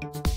Bye.